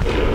Yeah.